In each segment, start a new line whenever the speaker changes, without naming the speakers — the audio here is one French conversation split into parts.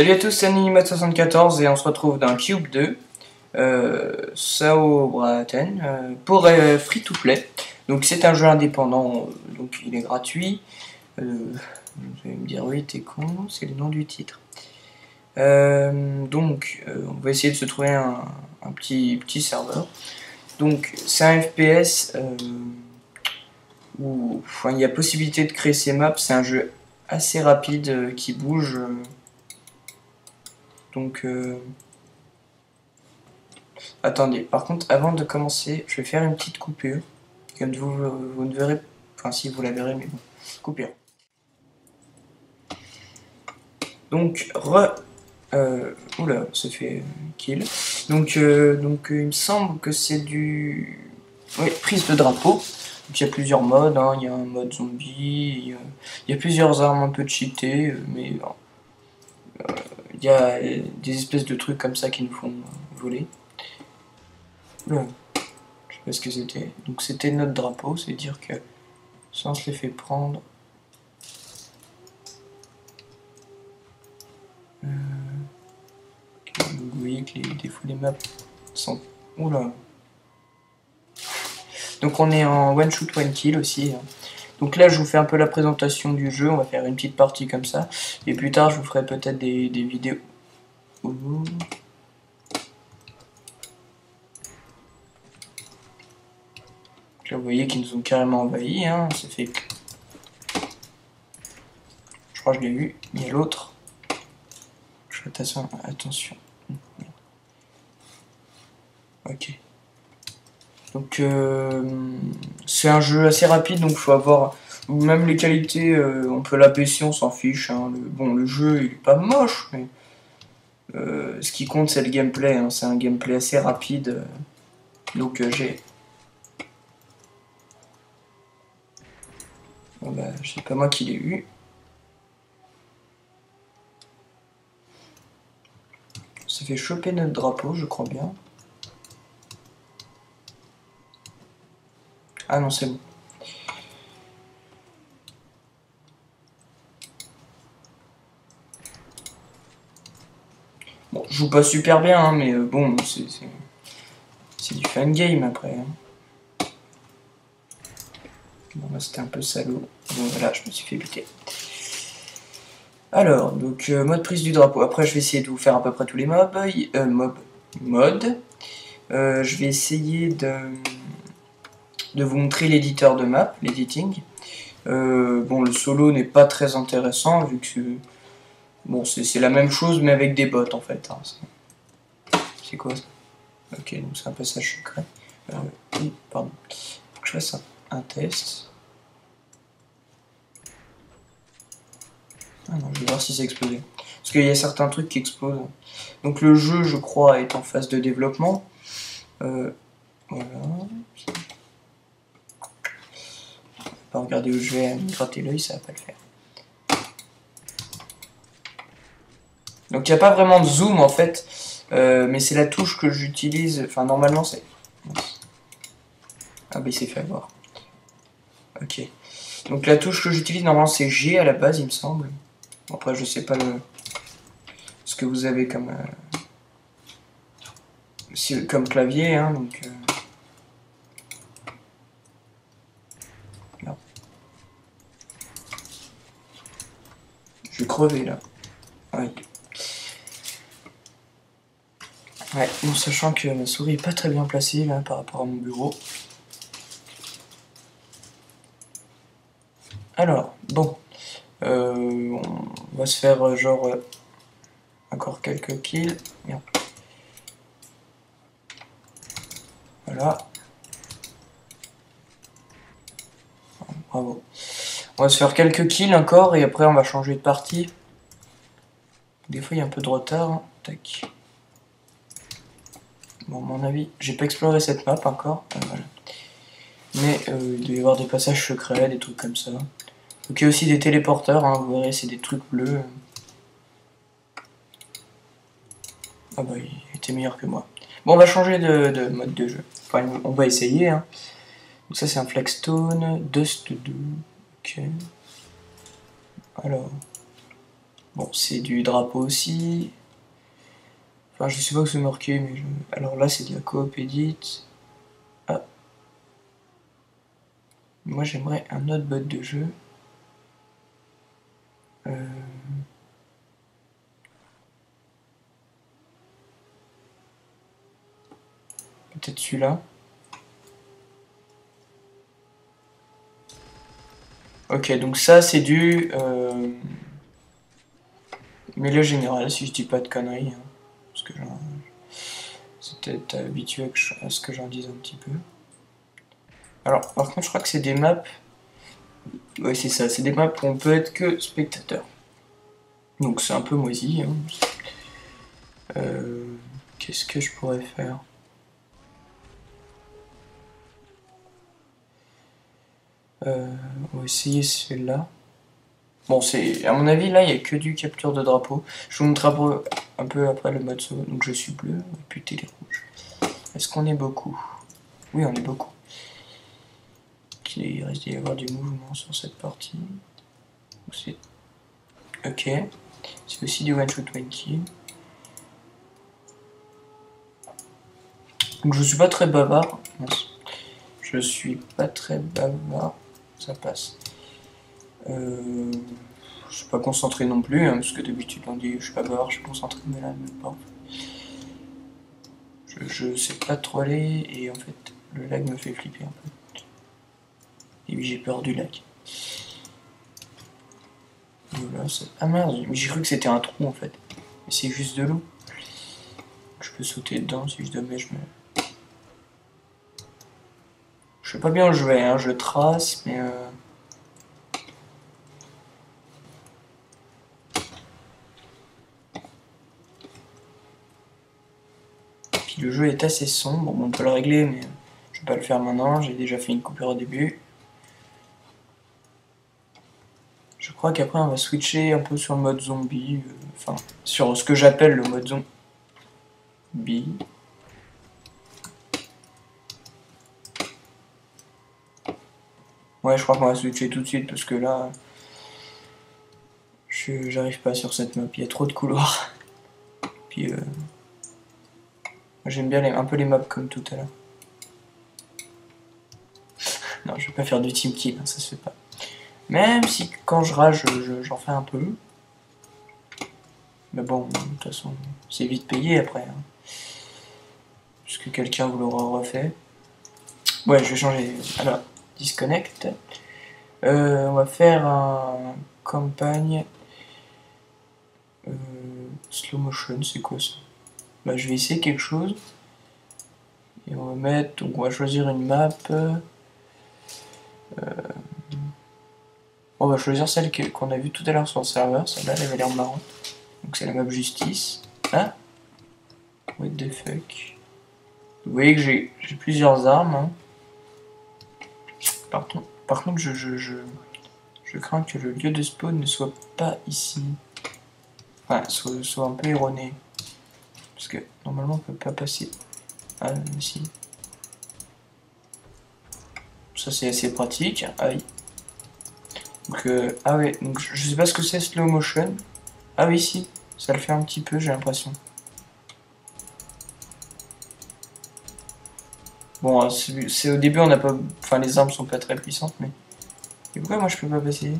Salut à tous, c'est Animat74 et on se retrouve dans Cube 2, euh, Sao Braten, euh, pour euh, Free to Play. Donc c'est un jeu indépendant, donc il est gratuit. Vous allez me dire, oui, t'es con, c'est le nom du titre. Donc, on va essayer de se trouver un, un petit, petit serveur. Donc, c'est un FPS où il y a possibilité de créer ses maps. C'est un jeu assez rapide qui bouge. Euh. donc, euh, attendez. Par contre, avant de commencer, je vais faire une petite coupure. Comme vous, vous ne verrez, enfin si vous la verrez, mais bon, coupure. Donc, re, euh, oula, ça fait kill. Donc, euh, donc euh, il me semble que c'est du, oui, prise de drapeau. Donc il y a plusieurs modes, hein. il y a un mode zombie, il y a, plusieurs armes un peu cheatées, euh, mais euh, il y a des espèces de trucs comme ça qui nous font voler. Je sais pas ce que c'était. Donc c'était notre drapeau, c'est dire que ça on se les fait prendre. Euh, vous voyez que les, des maps sont... Oula donc on est en one shoot one kill aussi. hein. Donc là je vous fais un peu la présentation du jeu, on va faire une petite partie comme ça. Et plus tard je vous ferai peut-être des, des vidéos. Là vous voyez qu'ils nous ont carrément envahis, hein. ça fait... Je crois que je l'ai vu, il y a l'autre. Je attention, attention. Ok. Donc euh, c'est un jeu assez rapide, donc faut avoir même les qualités, euh, on peut l'abaisser, on s'en fiche. hein. Bon, le jeu il est pas moche, mais euh, ce qui compte c'est le gameplay. hein. C'est un gameplay assez rapide. donc j'ai. Bon bah, c'est pas moi qui l'ai eu. Ça fait choper notre drapeau, je crois bien. Ah non, c'est bon. Bon, je joue pas super bien, hein, mais euh, bon, c'est du fan game après. hein. Bon, c'était un peu salaud. Bon, voilà, je me suis fait buter. Alors, donc, euh, mode prise du drapeau. Après, je vais essayer de vous faire à peu près tous les mobs. Euh, mob, mode. Euh, je vais essayer de de vous montrer l'éditeur de map, l'editing. Euh, bon, le solo n'est pas très intéressant vu que bon, c'est la même chose mais avec des bots en fait. hein. C'est- quoi ça? Ok, donc c'est un passage secret. Euh, pardon. Je fasse un, un test. Ah non, je vais voir si c'est explosé. Parce qu'il y a certains trucs qui explosent. Donc le jeu, je crois, est en phase de développement. Euh, voilà. Pas regarder où je vais me gratter l'œil, ça va pas le faire. Donc il n'y a pas vraiment de zoom en fait, euh, mais c'est la touche que j'utilise. Enfin normalement c'est. Ah bah il s'est fait avoir. Ok. Donc la touche que j'utilise normalement c'est G à la base il me semble. Après je sais pas le ce que vous avez comme euh, comme clavier hein, donc. euh, Je vais là. Ouais. Ouais, bon, sachant que ma souris est pas très bien placée là par rapport à mon bureau. Alors, bon. Euh, on va se faire euh, genre euh, encore quelques kills. Voilà. On va se faire quelques kills encore et après on va changer de partie. Des fois il y a un peu de retard. hein. Tac. Bon, à mon avis, j'ai pas exploré cette map encore. Mais euh, il doit y avoir des passages secrets, des trucs comme ça. Il y a aussi des téléporteurs, hein, vous verrez, c'est des trucs bleus. Ah bah il était meilleur que moi. Bon, on va changer de, de mode de jeu. Enfin, on va essayer. Hein. Donc ça c'est un Flagstone, Dust 2. Ok. Alors. Bon, c'est du drapeau aussi. Enfin, je sais pas où c'est marqué, mais. Alors là, c'est de la coop edit. Ah. Moi, j'aimerais un autre bot de jeu. Euh... Peut-être celui-là. Ok, donc ça, c'est du... Euh... Milieu général, si je dis pas de conneries. Hein, parce que c'est peut-être habitué à ce que j'en dise un petit peu. Alors, par contre, je crois que c'est des maps... Ouais, c'est ça, c'est des maps où on peut être que spectateur. Donc c'est un peu moisi. Hein. Euh, qu'est-ce que je pourrais faire? Euh, On va essayer celle-là. Bon, c'est à mon avis, là, il n'y a que du capture de drapeau. Je vous montre un peu après le mode solo. Donc je suis bleu, et puis télé rouge. Est-ce qu'on est beaucoup? Oui, on est beaucoup. Il risque d'y avoir du mouvement sur cette partie. Ok. C'est aussi du one shot one kill. Donc je suis pas très bavard. Je suis pas très bavard. Ça passe. Euh, je suis pas concentré non plus, hein, parce que d'habitude on dit je suis pas bavard, je suis concentré, mais là même pas. Je, je sais pas trop aller et en fait le lag me fait flipper un peu. Et oui j'ai peur du lag. Voilà, ah mince, j'ai cru que c'était un trou en fait. Mais c'est juste de l'eau. Je peux sauter dedans si je dommage me. Je sais pas bien où je vais, hein, je trace, mais euh... le jeu est assez sombre, on peut le régler, mais je vais pas le faire maintenant, j'ai déjà fait une coupure au début. Je crois qu'après on va switcher un peu sur le mode zombie, euh, enfin sur ce que j'appelle le mode zombie. Ouais, je crois qu'on va switcher tout de suite parce que là, j'arrive pas sur cette map, il y a trop de couloirs. Puis euh, J'aime bien un peu les mobs comme tout à l'heure. non, je vais pas faire du team kill, hein, ça se fait pas. Même si quand je rage, j'en fais un peu. Mais bon, de toute façon, c'est vite payé après. Hein. Puisque quelqu'un vous l'aura refait. Ouais, je vais changer. Alors, disconnect. Euh, on va faire un campagne euh, slow motion, c'est quoi ça? Bah, je vais essayer quelque chose. Et on va mettre, donc on va choisir une map. Euh, on va choisir celle qu'on a vue tout à l'heure sur le serveur. Celle-là, elle avait l'air marrante. Donc c'est la map justice. Hein? What the fuck? Vous voyez que j'ai plusieurs armes. Hein. Par, contre, je, je, crains que le lieu de spawn ne soit pas ici. Enfin, soit, un peu erroné. Parce que normalement on peut pas passer. Ah si. Ça c'est assez pratique. Aïe. Donc euh, ah ouais, donc je sais pas ce que c'est slow motion. Ah oui si, ça le fait un petit peu j'ai l'impression. Bon, c'est au début on n'a pas. Enfin les armes sont pas très puissantes mais. Et pourquoi moi je peux pas passer?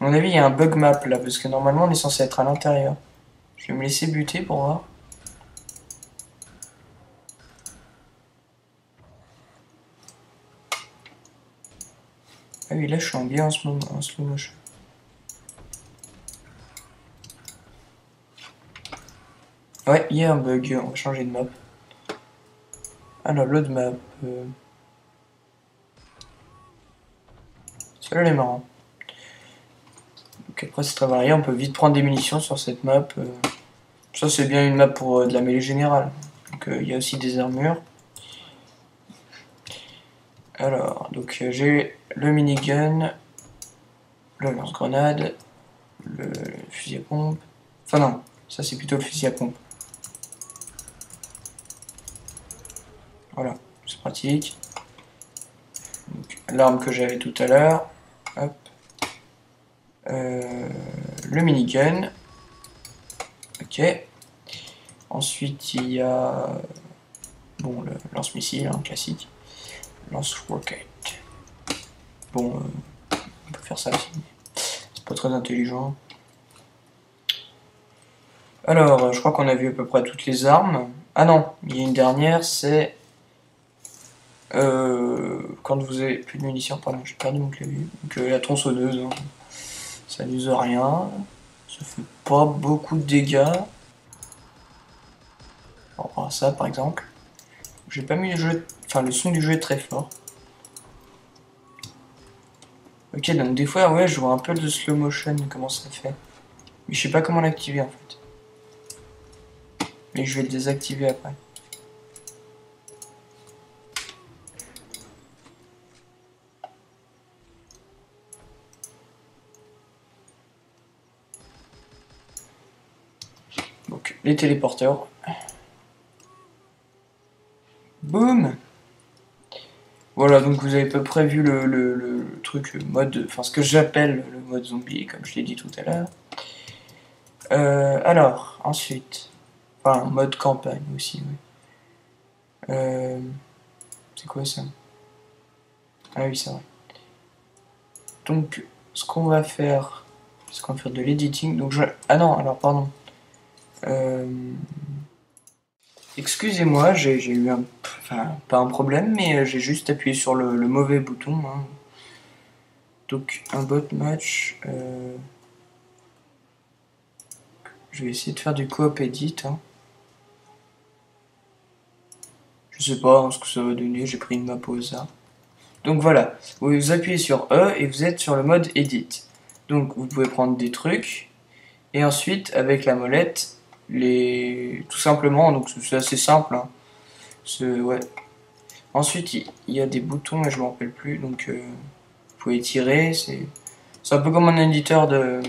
A mon avis, il y a un bug map là, parce que normalement on est censé être à l'intérieur. Je vais me laisser buter pour voir. Ah oui, là je suis en bien en, slow, en slow motion. Ouais, il y a un bug, on va changer de map. Alors, l'autre map. Euh... Celui-là est marrant. Donc après c'est très varié, on peut vite prendre des munitions sur cette map. Euh. Ça c'est bien une map pour euh, de la mêlée générale. Donc il y a aussi des armures. Alors, donc j'ai le minigun, le lance-grenade, le fusil à pompe. Enfin non, ça c'est plutôt le fusil à pompe. Voilà, c'est pratique. L'arme que j'avais tout à l'heure. Euh, le minigun. Ok. Ensuite, il y a bon, le lance-missile, hein, classique. Lance-rocket. Bon, euh, on peut faire ça aussi. C'est pas très intelligent. Alors, je crois qu'on a vu à peu près toutes les armes. Ah non, il y a une dernière, c'est... Euh, quand vous avez plus de munitions, pardon, j'ai perdu mon clavier. Donc euh, la tronçonneuse, hein. ça n'use rien. Ça fait pas beaucoup de dégâts. On va ça par exemple. J'ai pas mis le jeu, enfin le son du jeu est très fort. Ok, donc des fois, ouais, je vois un peu de slow motion, comment ça fait. Mais je sais pas comment l'activer en fait. Mais je vais le désactiver après. Donc, les téléporteurs. Boum Voilà, donc vous avez à peu près vu le, truc mode, enfin ce que j'appelle le mode zombie, comme je l'ai dit tout à l'heure. Euh, alors, ensuite, enfin mode campagne aussi, oui. Euh, c'est quoi ça? Ah oui, c'est vrai. Donc, ce qu'on va faire, c'est qu'on va faire de l'editing. Donc je... Ah non, alors pardon. Euh, excusez-moi, j'ai eu un... Enfin, pas un problème, mais euh, j'ai juste appuyé sur le, mauvais bouton. Hein. Donc, un bot match... Euh, je vais essayer de faire du coop edit. Hein. Je sais pas hein, ce que ça va donner, j'ai pris une map au. Donc voilà, vous appuyez sur E et vous êtes sur le mode Edit. Donc vous pouvez prendre des trucs et ensuite avec la molette, les tout simplement, donc c'est assez simple. Hein. Ouais. Ensuite il y a des boutons et je me rappelle plus, donc euh, vous pouvez tirer, c'est un peu comme un éditeur de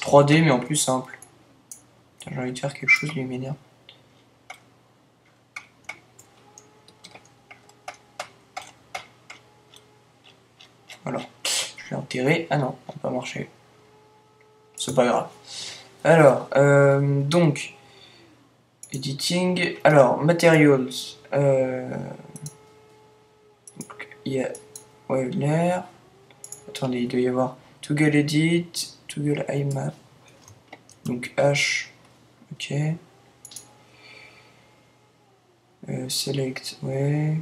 3D mais en plus simple. J'ai envie de faire quelque chose, lui m'énerve. Alors, je vais enterrer. Ah non, ça n'a pas marché. C'est pas grave. Alors, euh, donc, editing. Alors, materials. Euh, il y a Waveler. Attendez, il doit y avoir Toggle Edit, Toggle IMAP. Donc H. Ok. Euh, select, ouais.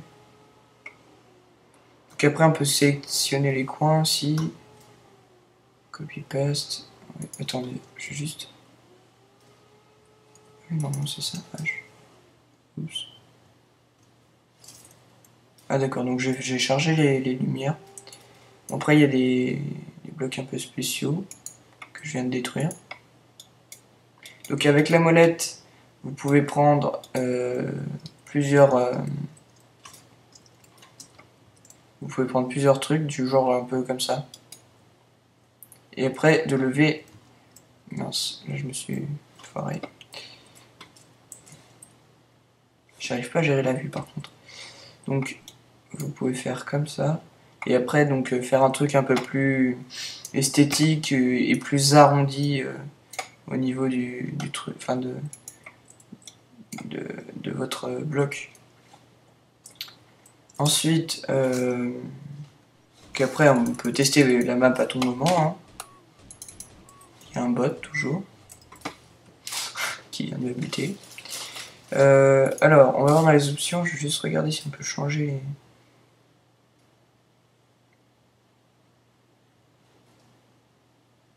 Donc après on peut sélectionner les coins aussi. Copy paste. attendez, je vais juste. Non, c'est ça, Oups. Ah d'accord, donc j'ai chargé les, lumières. Après il y a des, blocs un peu spéciaux que je viens de détruire. Donc avec la molette, vous pouvez prendre euh, plusieurs... Euh, vous pouvez prendre plusieurs trucs du genre un peu comme ça. Et après de lever... Mince, là je me suis foiré. J'arrive pas à gérer la vue par contre. Donc vous pouvez faire comme ça. Et après donc euh, faire un truc un peu plus esthétique euh, et plus arrondi euh, au niveau du, truc, enfin de, de votre bloc. Ensuite, qu'après on peut tester la map à tout moment. Hein. Il y a un bot toujours qui vient de buter. Euh, alors, on va voir dans les options, je vais juste regarder si on peut changer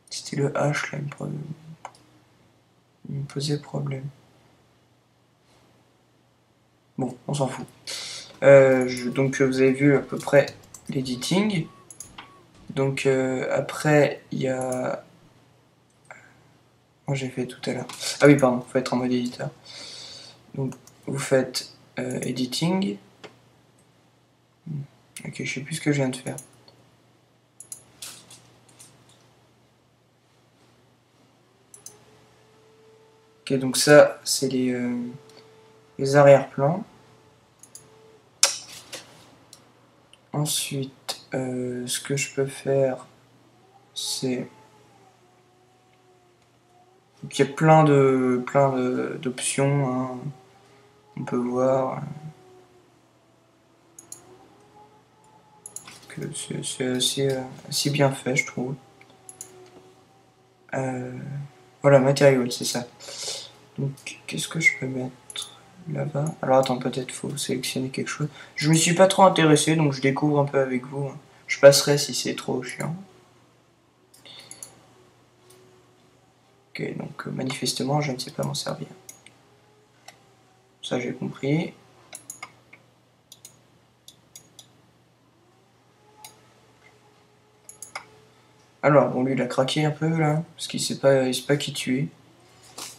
C'était le H là, il me posait problème. Bon, on s'en fout. Euh, donc vous avez vu à peu près l'editing. Donc euh, après il y a... J'ai fait tout à l'heure. Ah oui pardon, faut être en mode éditeur. Vous faites euh, editing. Ok, je sais plus ce que je viens de faire. Ok, donc ça, c'est les, les arrière-plans. Ensuite, euh, ce que je peux faire, c'est... il y a plein de plein d'options. Hein. On peut voir que c'est assez, assez, bien fait, je trouve. Euh, voilà, matériaux, c'est ça. Donc, qu'est-ce que je peux mettre là-bas? Alors, attends, peut-être faut sélectionner quelque chose. Je me suis pas trop intéressé, donc je découvre un peu avec vous. Hein. Je passerai si c'est trop chiant. Ok, donc euh, manifestement, je ne sais pas m'en servir. Ça, j'ai compris. Alors, bon, lui, il a craqué un peu, là, parce qu'il sait pas, il sait pas qui tuer.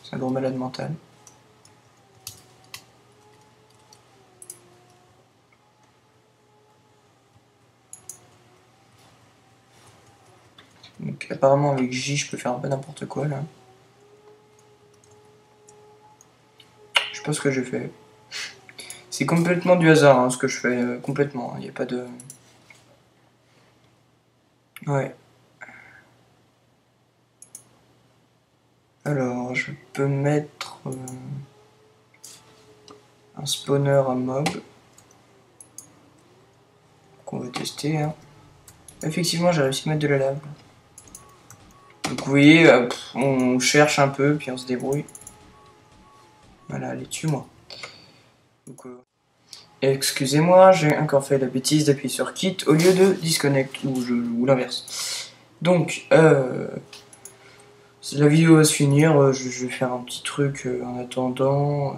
C'est un gros malade mental. Donc, apparemment, avec J, je peux faire un peu n'importe quoi, là. Ce que j'ai fait. C'est complètement du hasard, hein, ce que je fais, euh, complètement. Il n'y a pas de... Ouais. Alors, je peux mettre euh, un spawner à mob. Qu'on va tester. Hein. Effectivement, j'ai réussi à mettre de la lave. Donc vous voyez, euh, on cherche un peu, puis on se débrouille. Voilà, allez, tue-moi. Euh, excusez-moi, j'ai encore fait la bêtise d'appuyer sur Quit au lieu de Disconnect, ou, l'inverse. Donc, euh, la vidéo va se finir, euh, je, vais faire un petit truc euh, en attendant.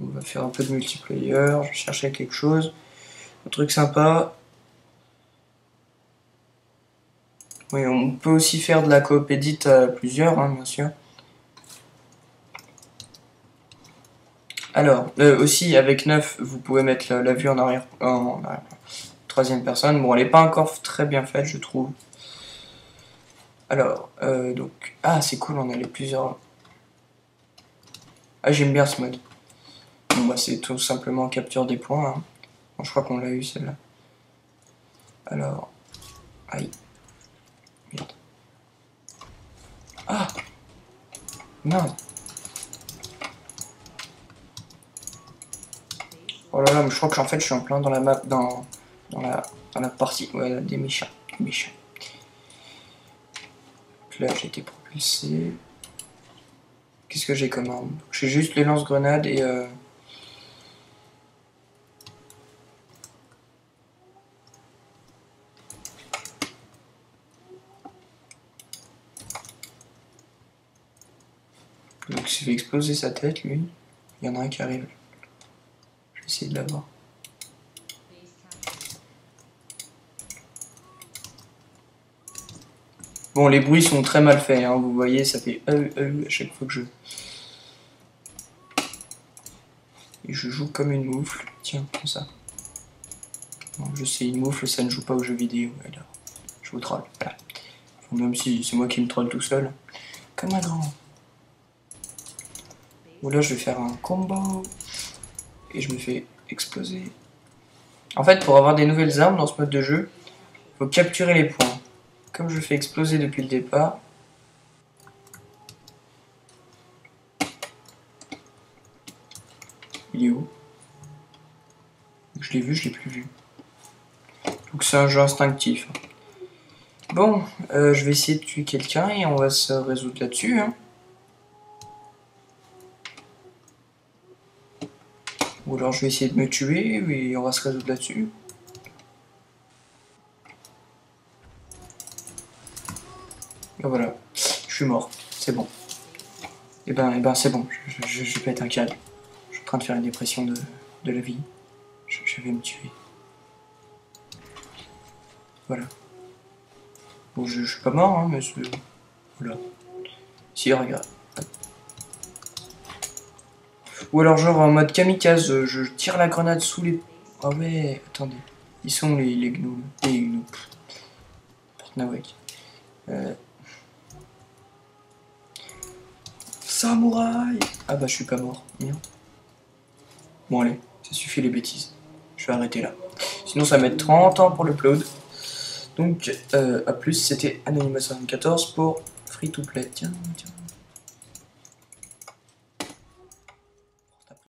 On va faire un peu de multiplayer, je chercher quelque chose. Un truc sympa. Oui, on peut aussi faire de la coop à plusieurs, hein, bien sûr. Alors, aussi avec 9, vous pouvez mettre la, vue en arrière, en troisième personne. Bon, elle n'est pas encore très bien faite, je trouve. Alors, euh, donc... Ah, c'est cool, on a les plusieurs... Ah, j'aime bien ce mode. Bon, bah, c'est tout simplement capture des points. Hein. Je crois qu'on l'a eu, celle-là. Alors... Aïe. Merde. Ah Merde Oh là là, mais je crois qu'en fait, je suis en plein dans la map... Dans, dans, la, dans la partie... Ouais, des méchants. Des méchants là j'ai été propulsé. Qu'est-ce que j'ai comme arme? J'ai juste les lance-grenades et... Euh... Donc s'il fait exploser sa tête, lui, il y en a un qui arrive. De l'avoir. Bon, les bruits sont très mal faits, hein, vous voyez, ça fait euh, à chaque fois que je... Et je joue comme une moufle, tiens, comme ça. je sais, une moufle, ça ne joue pas aux jeux vidéo, alors, je vous troll, même si c'est moi qui me troll tout seul, comme un grand. Bon, là, je vais faire un combo, et je me fais exploser. En fait, pour avoir des nouvelles armes dans ce mode de jeu, il faut capturer les points. Comme je fais exploser depuis le départ, il est où? Je l'ai vu, je l'ai plus vu. Donc c'est un jeu instinctif. Bon, euh, je vais essayer de tuer quelqu'un et on va se résoudre là-dessus. Hein. Alors je vais essayer de me tuer et on va se résoudre là-dessus. Voilà, je suis mort, c'est bon. Et eh ben, et eh ben c'est bon, je, je, être un cadre. Je suis en train de faire une dépression de, de la vie. Je, vais me tuer. Voilà. Bon, je, suis pas mort, hein, mais. Voilà. Si, regarde. Ou alors genre en mode kamikaze, je tire la grenade sous les... Ah ouais, attendez. Ils sont les, les gnous. Les gnous. Euh... Samouraï Ah bah je suis pas mort. Bon allez, ça suffit les bêtises. Je vais arrêter là. Sinon ça va mettre 30 ans pour le upload. Donc, euh, à plus, c'était Anonymous 74 pour Free to Play. Tiens, tiens.